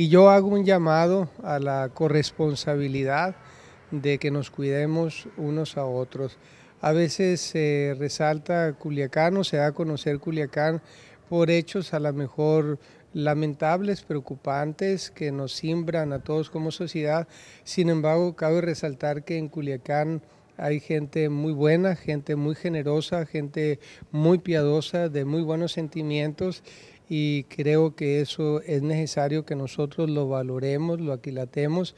Y yo hago un llamado a la corresponsabilidad de que nos cuidemos unos a otros. A veces se resalta Culiacán o se da a conocer Culiacán por hechos a lo mejor lamentables, preocupantes, que nos simbran a todos como sociedad. Sin embargo, cabe resaltar que en Culiacán hay gente muy buena, gente muy generosa, gente muy piadosa, de muy buenos sentimientos y creo que eso es necesario que nosotros lo valoremos, lo aquilatemos